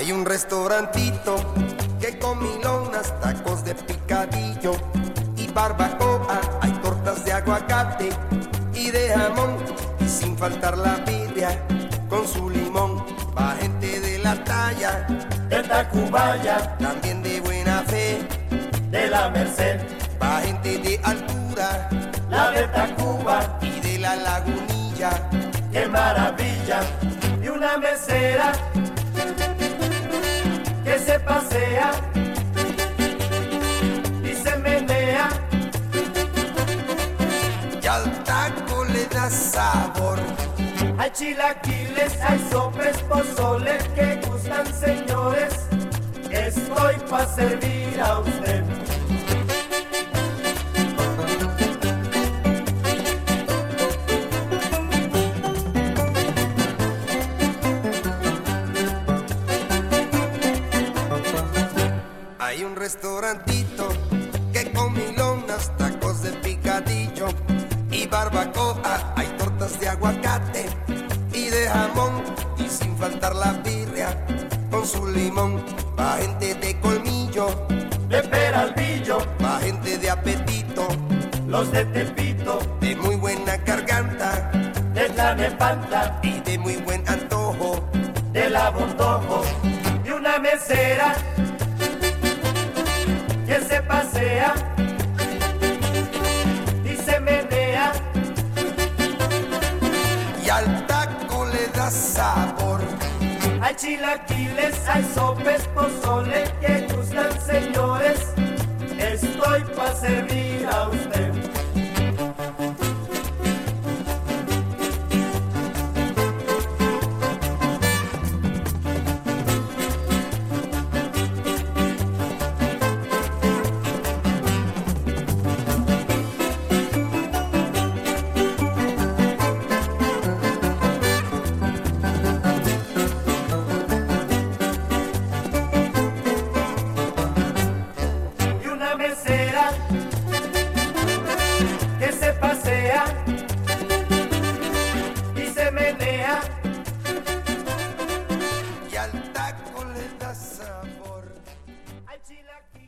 Hay un restaurantito que con milonas, tacos de picadillo y barbacoa, hay tortas de aguacate y de jamón y sin faltar la birria con su limón. Va gente de la talla, de Tacubaya, también de buena fe, de la Merced, va gente de altura, la de Tacuba y de la lagunilla. ¡Qué maravilla! Y una mesera taco le da sabor. Hay chilaquiles, hay sopes, pozoles que gustan, señores. Estoy para servir a usted. Hay un restaurantito que con milonas, y de jamón y sin faltar la birria con su limón. Va gente de colmillo, De Peralvillo, va gente de apetito, los de Tepito, de muy buena garganta de Tlanepantla, y de muy buen antojo. de la Bondojo y una mesera pasa por ti. Hay chilaquiles, hay sopes, pozole que gustan señores. Estoy pa' servir. Archie like